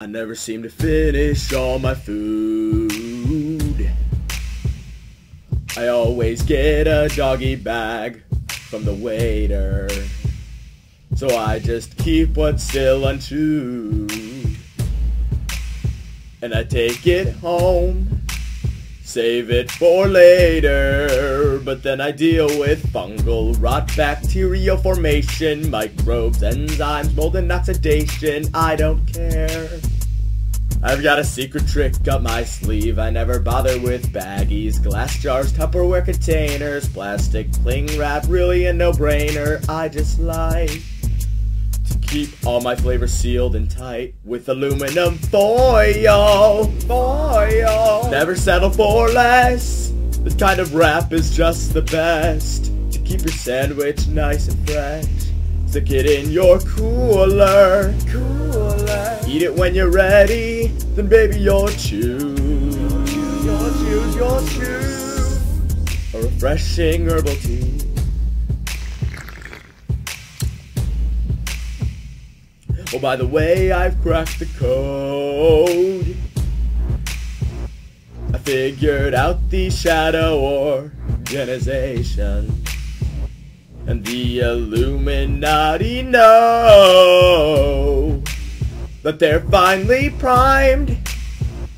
I never seem to finish all my food. I always get a doggy bag from the waiter. So I just keep what's still unchewed. And I take it home, save it for later. But then I deal with fungal rot, bacterial formation, microbes, enzymes, mold and oxidation. I don't care. I've got a secret trick up my sleeve. I never bother with baggies, glass jars, Tupperware containers, plastic cling wrap, really a no-brainer. I just like to keep all my flavors sealed and tight with aluminum foil. Foil. Never settle for less. This kind of wrap is just the best to keep your sandwich nice and fresh. Stick it in your cooler. Cooler. It when you're ready. Then baby you'll choose. You'll choose. You'll choose. A refreshing herbal tea. Oh, by the way, I've cracked the code. I figured out the shadow organization. And the Illuminati know that they're finally primed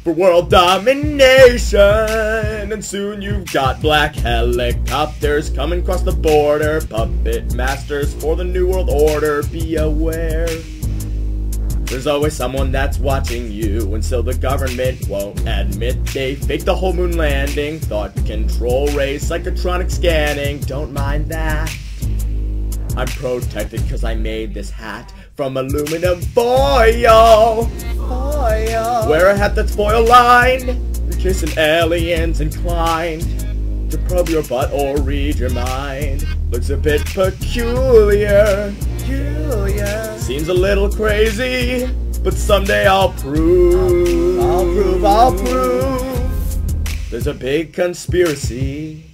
for world domination. And soon you've got black helicopters coming across the border, puppet masters for the New World Order. Be aware. There's always someone that's watching you, and still the government won't admit they faked the whole moon landing. Thought control rays, psychotronic scanning, don't mind that. I'm protected cause I made this hat from aluminum foil. Foil. Wear a hat that's foil lined in case an alien's inclined to probe your butt or read your mind. Looks a bit peculiar. Peculiar. Seems a little crazy, but someday I'll prove. I'll prove, I'll prove. There's a big conspiracy